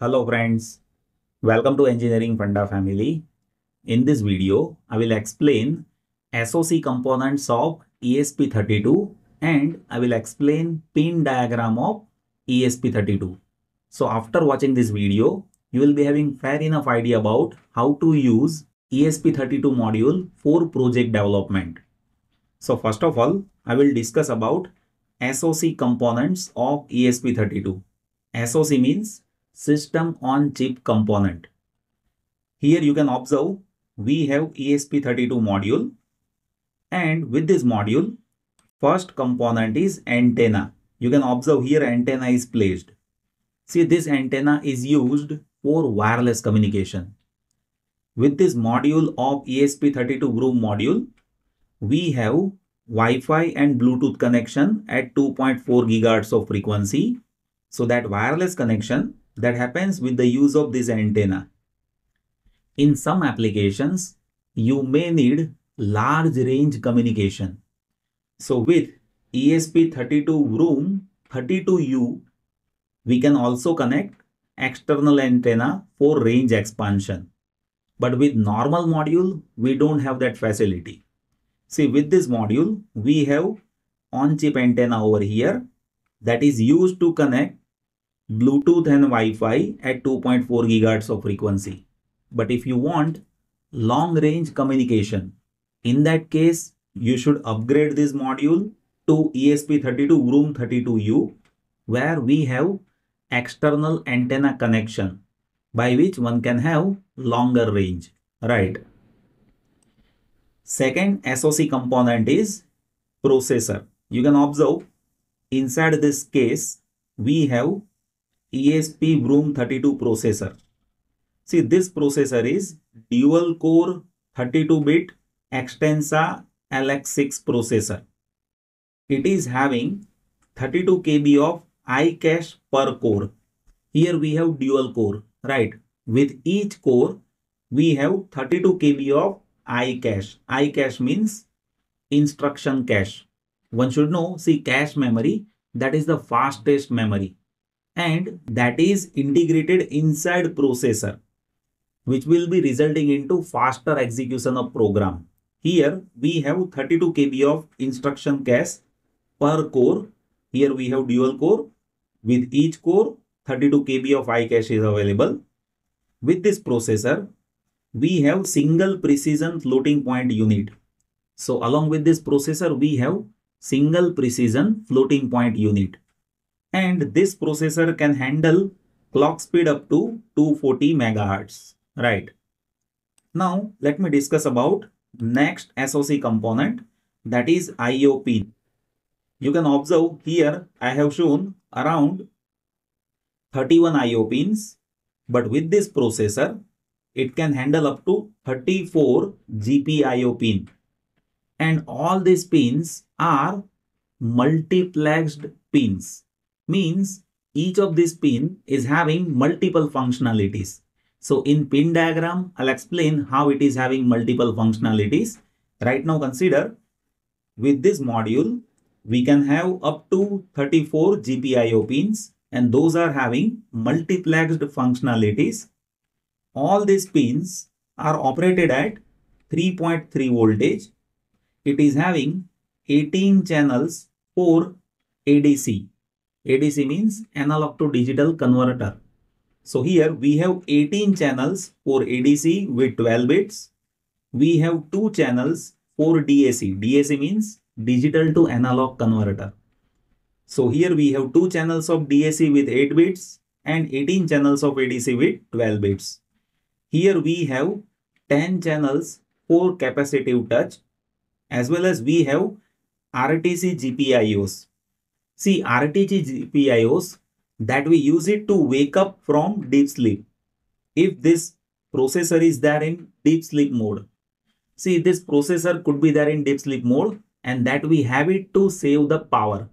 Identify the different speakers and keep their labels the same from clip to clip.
Speaker 1: Hello friends, welcome to Engineering Funda family. In this video, I will explain SOC components of ESP32 and I will explain pin diagram of ESP32. So after watching this video, you will be having fair enough idea about how to use ESP32 module for project development. So first of all, I will discuss about SOC components of ESP32. SOC means system on chip component. Here you can observe we have ESP32 module and with this module first component is antenna. You can observe here antenna is placed. See this antenna is used for wireless communication. With this module of ESP32 Wroom module, we have Wi-Fi and Bluetooth connection at 2.4 gigahertz of frequency. So that wireless connection that happens with the use of this antenna. In some applications, you may need large range communication. So with ESP32 Wroom 32U, we can also connect external antenna for range expansion. But with normal module, we don't have that facility. See with this module, we have on-chip antenna over here that is used to connect Bluetooth and Wi-Fi at 2.4 gigahertz of frequency. But if you want long range communication, in that case, you should upgrade this module to ESP32 Wroom 32U where we have external antenna connection by which one can have longer range, right? Second SOC component is processor. You can observe inside this case, we have ESP Wroom 32 processor. See this processor is dual core 32 bit Xtensa LX6 processor. It is having 32 KB of iCache per core. Here we have dual core, right? With each core, we have 32 KB of iCache. iCache means instruction cache. One should know, see cache memory, that is the fastest memory and that is integrated inside processor which will be resulting into faster execution of program. Here we have 32 KB of instruction cache per core. Here we have dual core. With each core 32 KB of iCache is available. With this processor we have single precision floating point unit. So along with this processor we have single precision floating point unit and this processor can handle clock speed up to 240 megahertz. Right. Now let me discuss about next SOC component that is IO pin you can observe here I have shown around 31 IO pins but with this processor it can handle up to 34 GPIO pin and all these pins are multiplexed pins means each of these pin is having multiple functionalities. So in pin diagram, I'll explain how it is having multiple functionalities. Right now consider with this module, we can have up to 34 GPIO pins and those are having multiplexed functionalities. All these pins are operated at 3.3 voltage. It is having 18 channels for ADC ADC means analog to digital converter. So here we have 18 channels for ADC with 12 bits. We have two channels for DAC. DAC means digital to analog converter. So here we have two channels of DAC with 8 bits and 18 channels of ADC with 12 bits. Here we have 10 channels for capacitive touch as well as we have RTC GPIOs See RTC GPIOs that we use it to wake up from deep sleep. If this processor is there in deep sleep mode. See this processor could be there in deep sleep mode and that we have it to save the power.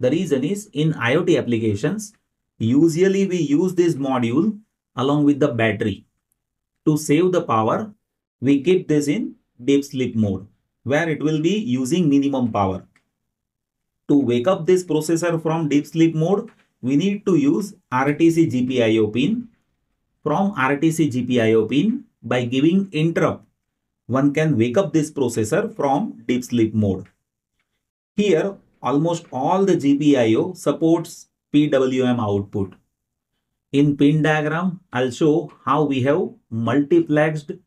Speaker 1: The reason is in IoT applications, usually we use this module along with the battery. To save the power, we keep this in deep sleep mode where it will be using minimum power. To wake up this processor from deep sleep mode, we need to use RTC GPIO pin from RTC GPIO pin by giving interrupt. One can wake up this processor from deep sleep mode. Here, almost all the GPIO supports PWM output. In pin diagram, I'll show how we have multiplexed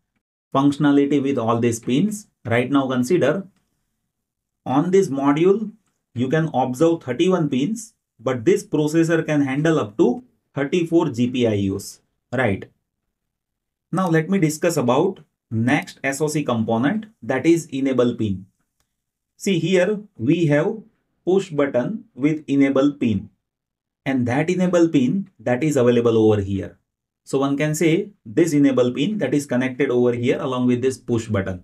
Speaker 1: functionality with all these pins. Right now consider on this module, you can observe 31 pins, but this processor can handle up to 34 GPIOs, right? Now let me discuss about next SOC component that is enable pin. See here we have push button with enable pin and that enable pin that is available over here. So one can say this enable pin that is connected over here along with this push button.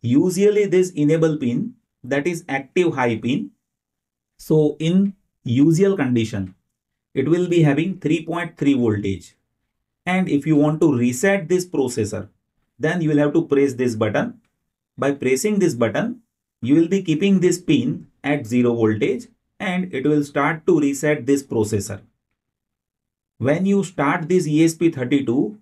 Speaker 1: Usually this enable pin that is active high pin. So in usual condition, it will be having 3.3 voltage. And if you want to reset this processor, then you will have to press this button. By pressing this button, you will be keeping this pin at 0 voltage and it will start to reset this processor. When you start this ESP32,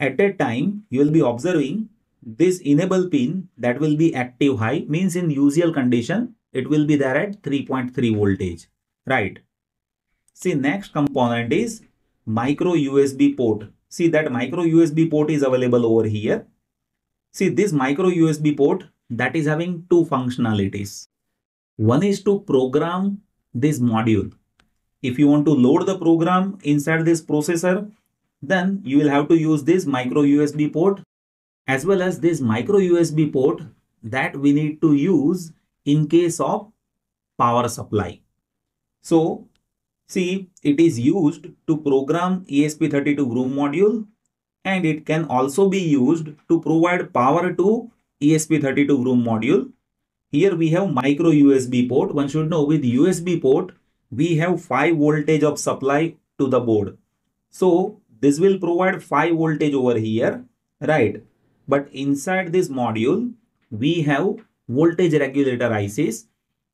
Speaker 1: at that time, you will be observing this enable pin that will be active high means in usual condition, it will be there at 3.3 voltage, right? See, next component is micro USB port. See that micro USB port is available over here. See this micro USB port that is having two functionalities. One is to program this module. If you want to load the program inside this processor, then you will have to use this micro USB port as well as this micro USB port that we need to use in case of power supply. So see it is used to program ESP32 Wroom module and it can also be used to provide power to ESP32 Wroom module. Here we have micro USB port. One should know with USB port we have 5 voltage of supply to the board. So this will provide 5 voltage over here right but inside this module, we have voltage regulator ICs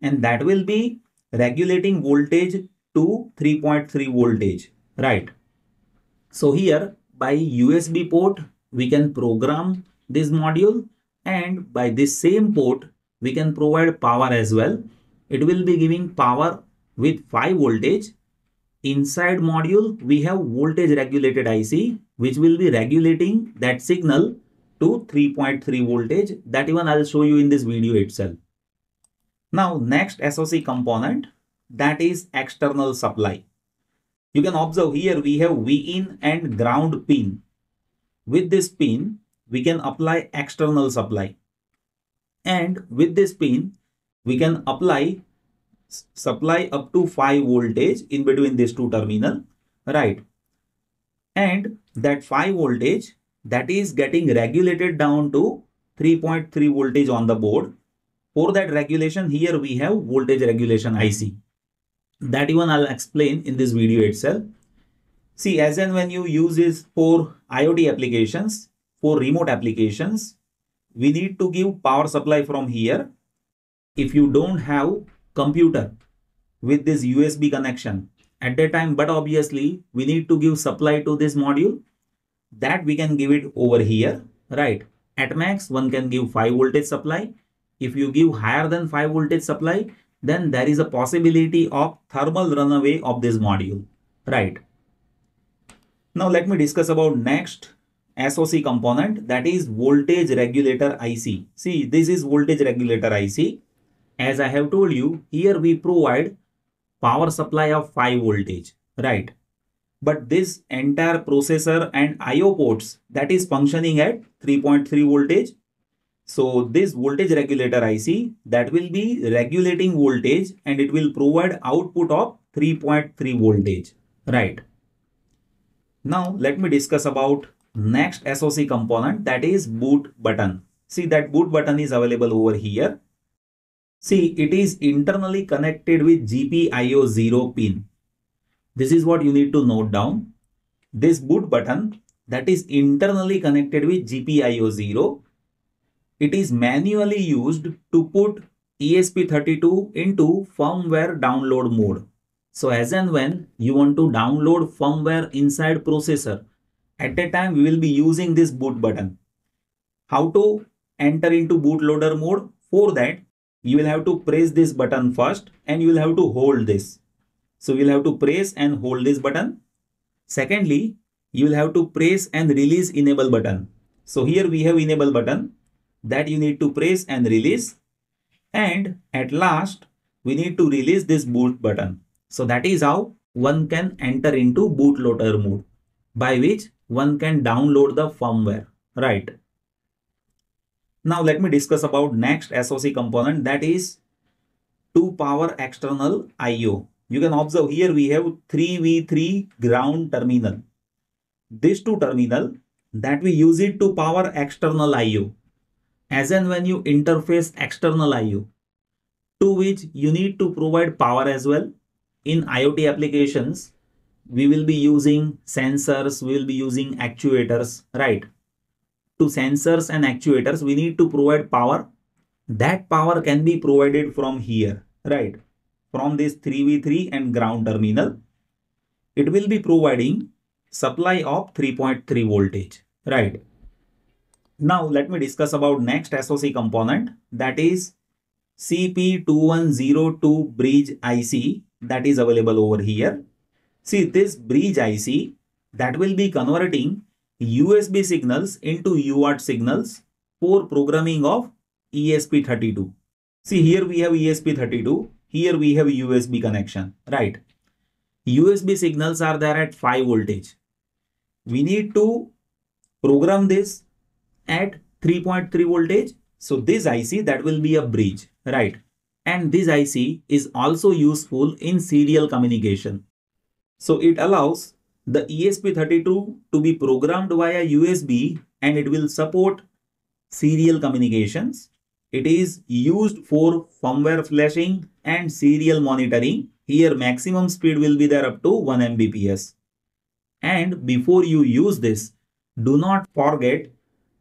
Speaker 1: and that will be regulating voltage to 3.3 voltage, right? So here by USB port, we can program this module and by this same port, we can provide power as well. It will be giving power with 5 voltage. Inside module, we have voltage regulated IC, which will be regulating that signal to 3.3 voltage that even I'll show you in this video itself. Now next SOC component that is external supply. You can observe here we have V-in and ground pin. With this pin we can apply external supply and with this pin we can apply supply up to 5 voltage in between these two terminal right and that 5 voltage that is getting regulated down to 3.3 voltage on the board. For that regulation, here we have voltage regulation IC. That even I'll explain in this video itself. See, as and when you use this for IoT applications, for remote applications, we need to give power supply from here. If you don't have computer with this USB connection at that time, but obviously we need to give supply to this module that we can give it over here, right? At max, one can give 5 voltage supply. If you give higher than 5 voltage supply, then there is a possibility of thermal runaway of this module, right? Now let me discuss about next SOC component that is voltage regulator IC. See, this is voltage regulator IC. As I have told you, here we provide power supply of 5 voltage, right? But this entire processor and IO ports that is functioning at 3.3 voltage. So this voltage regulator IC that will be regulating voltage and it will provide output of 3.3 voltage, right? Now let me discuss about next SOC component that is boot button. See that boot button is available over here. See it is internally connected with GPIO 0 pin this is what you need to note down. This boot button that is internally connected with GPIO0. It is manually used to put ESP32 into firmware download mode. So as and when you want to download firmware inside processor, at that time we will be using this boot button. How to enter into bootloader mode? For that, you will have to press this button first and you will have to hold this. So you will have to press and hold this button. Secondly, you will have to press and release enable button. So here we have enable button that you need to press and release. And at last, we need to release this boot button. So that is how one can enter into bootloader mode by which one can download the firmware, right? Now let me discuss about next SOC component that is to power external IO. You can observe here we have 3V3 ground terminal. This two terminal that we use it to power external IO. As and when you interface external IO to which you need to provide power as well. In IoT applications, we will be using sensors, we will be using actuators, right? To sensors and actuators, we need to provide power. That power can be provided from here, right? From this 3V3 and ground terminal. It will be providing supply of 3.3 voltage, right? Now let me discuss about next SOC component that is CP2102 bridge IC that is available over here. See this bridge IC that will be converting USB signals into UART signals for programming of ESP32. See here we have ESP32, here we have USB connection, right? USB signals are there at 5 voltage. We need to program this at 3.3 voltage. So this IC that will be a bridge, right? And this IC is also useful in serial communication. So it allows the ESP32 to be programmed via USB and it will support serial communications. It is used for firmware flashing and serial monitoring. Here maximum speed will be there up to 1 Mbps. And before you use this, do not forget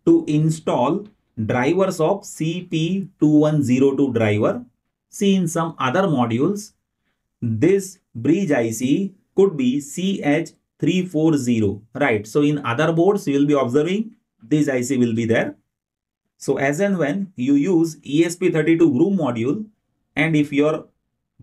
Speaker 1: to install drivers of CP2102 driver. See in some other modules, this bridge IC could be CH340, right? So in other boards, you will be observing this IC will be there. So as and when you use ESP32 Wroom module and if your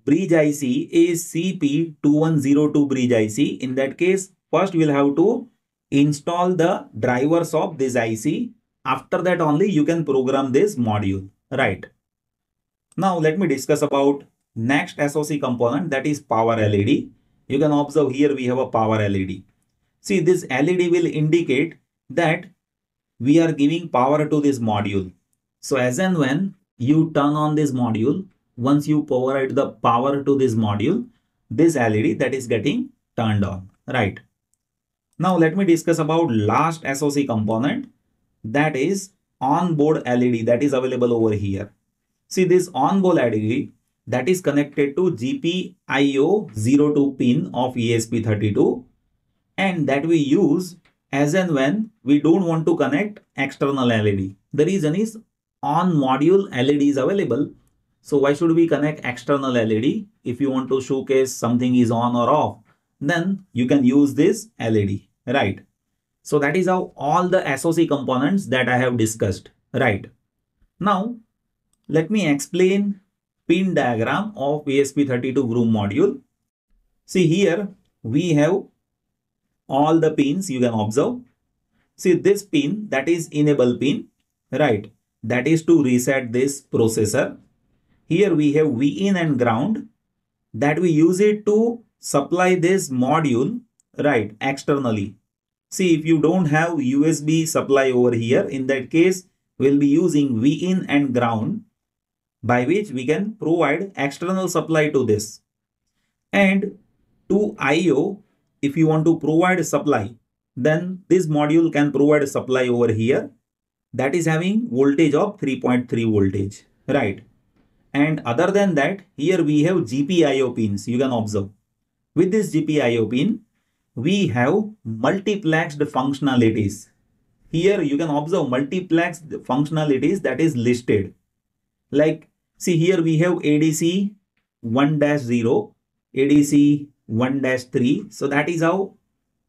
Speaker 1: bridge IC is CP2102 bridge IC, in that case, first we'll have to install the drivers of this IC. After that only you can program this module, right? Now let me discuss about next SOC component that is power LED. You can observe here we have a power LED. See this LED will indicate that we are giving power to this module. So as and when you turn on this module, once you provide the power to this module, this LED that is getting turned on, right? Now let me discuss about last SOC component that is onboard LED that is available over here. See this onboard LED that is connected to GPIO02 pin of ESP32 and that we use as and when we don't want to connect external LED. The reason is on module LED is available. So why should we connect external LED if you want to showcase something is on or off? Then you can use this LED right? So that is how all the SOC components that I have discussed, right? Now, let me explain pin diagram of ESP32 Wroom module. See here, we have all the pins you can observe. See this pin that is enable pin, right? That is to reset this processor. Here we have VIN and ground that we use it to supply this module right externally see if you don't have usb supply over here in that case we'll be using vin and ground by which we can provide external supply to this and to io if you want to provide supply then this module can provide a supply over here that is having voltage of 3.3 voltage right and other than that here we have gpio pins you can observe with this gpio pin we have multiplexed functionalities. Here you can observe multiplexed functionalities that is listed. Like see here we have ADC 1-0, ADC 1-3. So that is how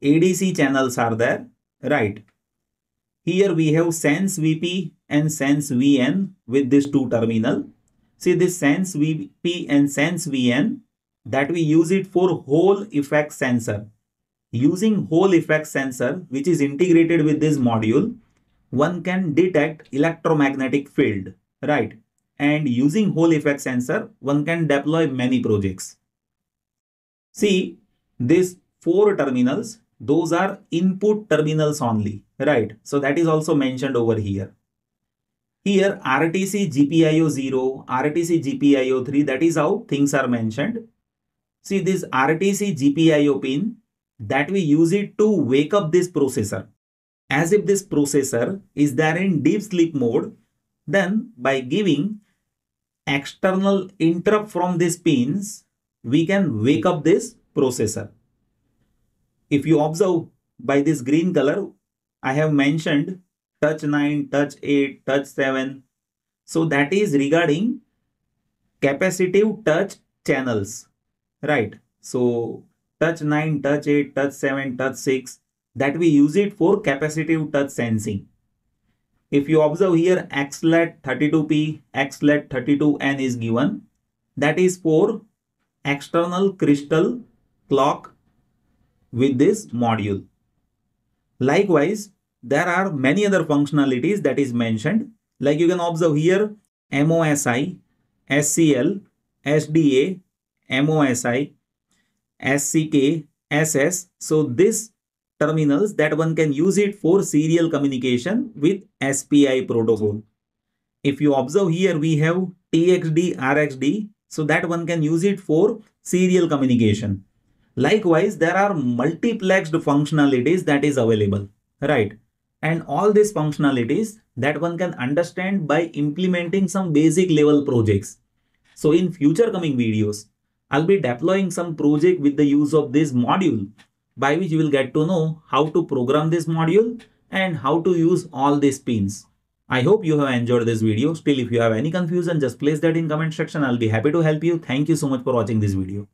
Speaker 1: ADC channels are there. right? Here we have sense VP and sense VN with this two terminal. See this sense VP and sense VN that we use it for Hall effect sensor. Using Hall effect sensor which is integrated with this module, one can detect electromagnetic field, right? And using Hall effect sensor, one can deploy many projects. See, these four terminals, those are input terminals only, right? So that is also mentioned over here. Here RTC GPIO 0, RTC GPIO 3, that is how things are mentioned. See this RTC GPIO pin that we use it to wake up this processor. As if this processor is there in deep sleep mode, then by giving external interrupt from these pins, we can wake up this processor. If you observe by this green color, I have mentioned touch 9, touch 8, touch 7. So that is regarding capacitive touch channels, right? So touch 9, touch 8, touch 7, touch 6 that we use it for capacitive touch sensing. If you observe here XTAL 32P, XTAL 32N is given. That is for external crystal clock with this module. Likewise, there are many other functionalities that is mentioned. Like you can observe here MOSI, SCL, SDA, MOSI, SCK, SS. So this terminals that one can use it for serial communication with SPI protocol. If you observe here we have TXD, RXD. So that one can use it for serial communication. Likewise, there are multiplexed functionalities that is available, right? And all these functionalities that one can understand by implementing some basic level projects. So in future coming videos, I'll be deploying some project with the use of this module by which you will get to know how to program this module and how to use all these pins. I hope you have enjoyed this video. Still, if you have any confusion, just place that in comment section. I'll be happy to help you. Thank you so much for watching this video.